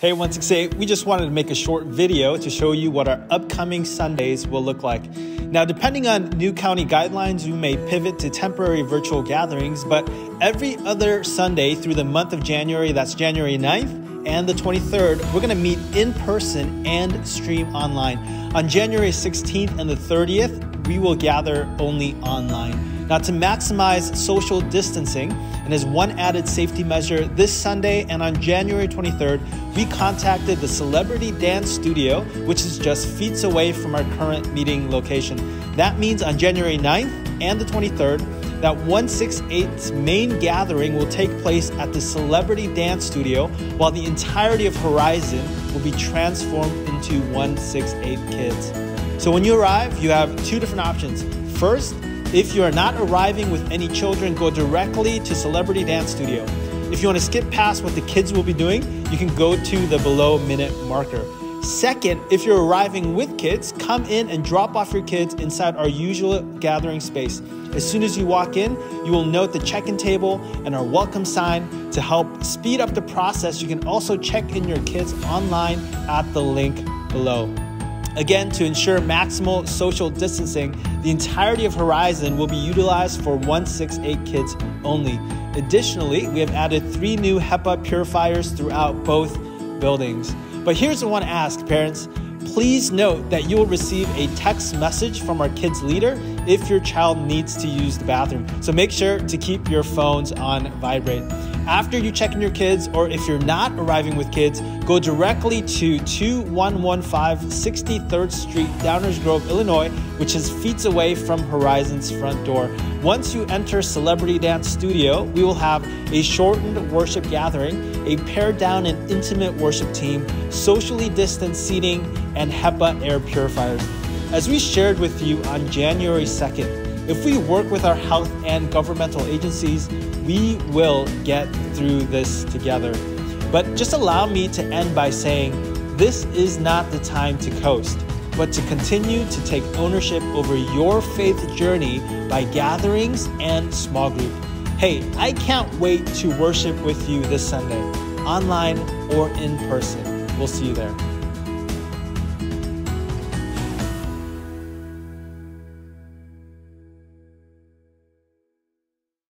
Hey, 168, we just wanted to make a short video to show you what our upcoming Sundays will look like. Now, depending on new county guidelines, we may pivot to temporary virtual gatherings, but every other Sunday through the month of January, that's January 9th and the 23rd, we're going to meet in person and stream online. On January 16th and the 30th, we will gather only online. Now, to maximize social distancing, and as one added safety measure, this Sunday and on January 23rd, we contacted the Celebrity Dance Studio, which is just feet away from our current meeting location. That means on January 9th and the 23rd, that 168's main gathering will take place at the Celebrity Dance Studio, while the entirety of Horizon will be transformed into 168 Kids. So when you arrive, you have two different options. First, if you are not arriving with any children, go directly to Celebrity Dance Studio. If you want to skip past what the kids will be doing, you can go to the below minute marker. Second, if you're arriving with kids, come in and drop off your kids inside our usual gathering space. As soon as you walk in, you will note the check in table and our welcome sign to help speed up the process. You can also check in your kids online at the link below. Again, to ensure maximal social distancing, the entirety of Horizon will be utilized for 168 kids only. Additionally, we have added three new HEPA purifiers throughout both buildings. But here's what I to ask parents. Please note that you will receive a text message from our kids leader if your child needs to use the bathroom. So make sure to keep your phones on vibrate. After you check in your kids, or if you're not arriving with kids, go directly to 2115 63rd Street, Downers Grove, Illinois, which is feet away from Horizon's front door. Once you enter Celebrity Dance Studio, we will have a shortened worship gathering, a pared down and intimate worship team, socially distanced seating, and HEPA air purifiers. As we shared with you on January 2nd, if we work with our health and governmental agencies, we will get through this together. But just allow me to end by saying this is not the time to coast, but to continue to take ownership over your faith journey by gatherings and small group. Hey, I can't wait to worship with you this Sunday, online or in person. We'll see you there.